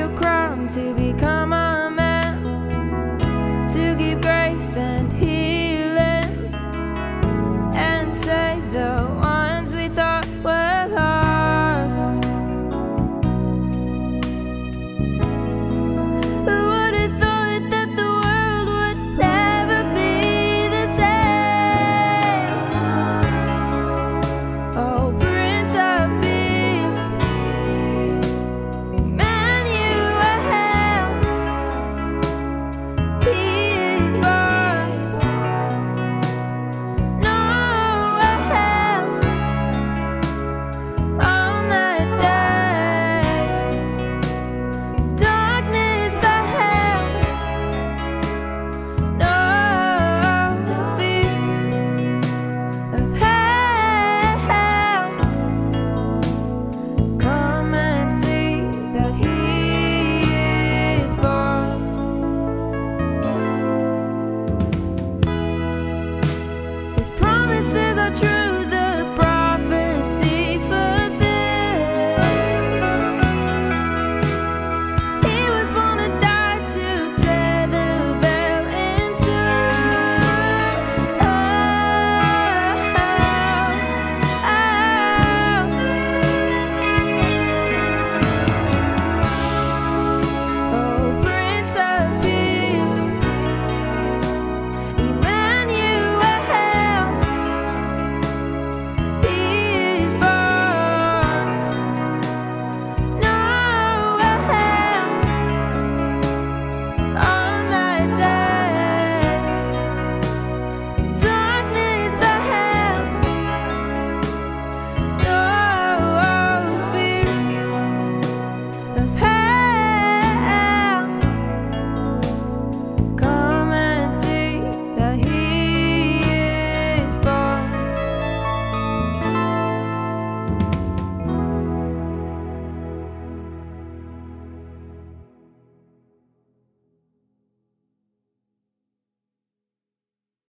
your crown to become a